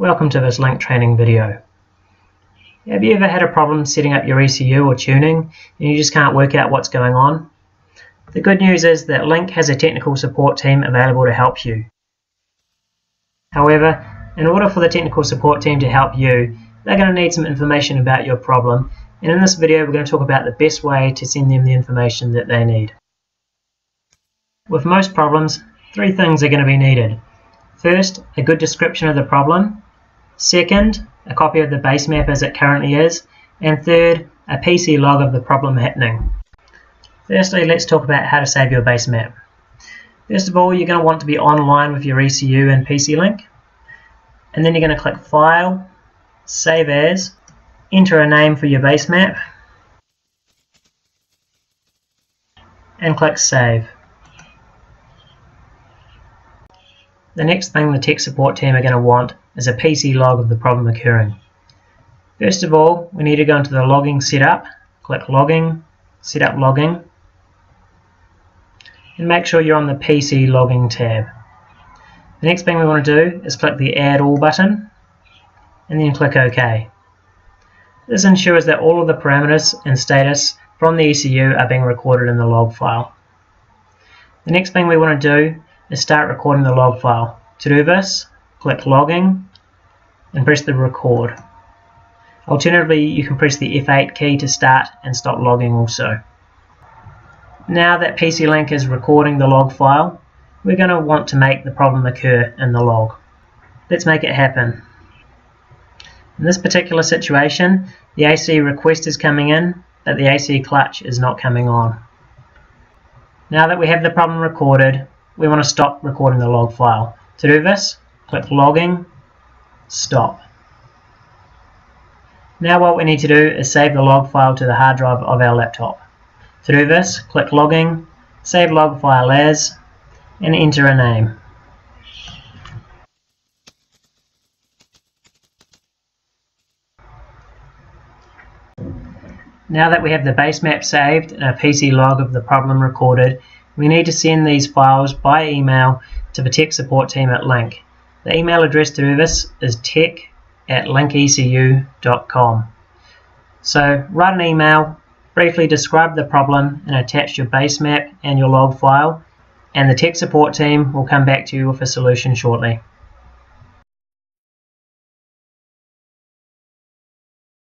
Welcome to this link training video. Have you ever had a problem setting up your ECU or tuning and you just can't work out what's going on? The good news is that Link has a technical support team available to help you. However, in order for the technical support team to help you, they're going to need some information about your problem and in this video we're going to talk about the best way to send them the information that they need. With most problems, three things are going to be needed. First, a good description of the problem. Second, a copy of the base map as it currently is. And third, a PC log of the problem happening. Firstly, let's talk about how to save your base map. First of all, you're going to want to be online with your ECU and PC link. And then you're going to click File, Save As, enter a name for your base map, and click Save. The next thing the tech support team are going to want is a PC log of the problem occurring. First of all, we need to go into the logging setup, click logging, setup logging, and make sure you're on the PC logging tab. The next thing we want to do is click the add all button and then click OK. This ensures that all of the parameters and status from the ECU are being recorded in the log file. The next thing we want to do is start recording the log file. To do this, click logging and press the record. Alternatively, you can press the F8 key to start and stop logging also. Now that PC Link is recording the log file, we're going to want to make the problem occur in the log. Let's make it happen. In this particular situation, the AC request is coming in, but the AC clutch is not coming on. Now that we have the problem recorded, we want to stop recording the log file. To do this, click Logging, Stop. Now what we need to do is save the log file to the hard drive of our laptop. To do this, click Logging, Save Log File As, and enter a name. Now that we have the base map saved and a PC log of the problem recorded, we need to send these files by email to the tech support team at Link. The email address to do this is tech at linkecu.com. So write an email, briefly describe the problem and attach your base map and your log file and the tech support team will come back to you with a solution shortly.